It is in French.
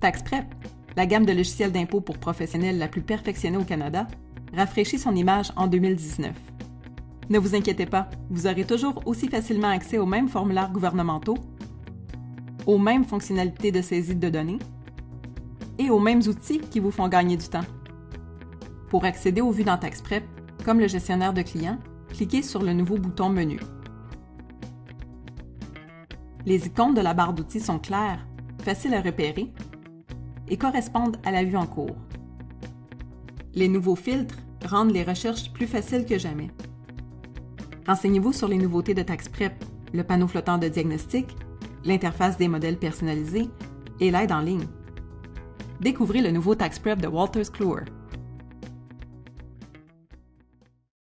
TaxPrep, la gamme de logiciels d'impôt pour professionnels la plus perfectionnée au Canada, rafraîchit son image en 2019. Ne vous inquiétez pas, vous aurez toujours aussi facilement accès aux mêmes formulaires gouvernementaux, aux mêmes fonctionnalités de saisie de données et aux mêmes outils qui vous font gagner du temps. Pour accéder aux vues dans TaxPrep, comme le gestionnaire de clients, cliquez sur le nouveau bouton Menu. Les icônes de la barre d'outils sont claires, faciles à repérer et correspondent à la vue en cours. Les nouveaux filtres rendent les recherches plus faciles que jamais. Renseignez-vous sur les nouveautés de TaxPrep, le panneau flottant de diagnostic, l'interface des modèles personnalisés et l'aide en ligne. Découvrez le nouveau TaxPrep de Walters Kluwer.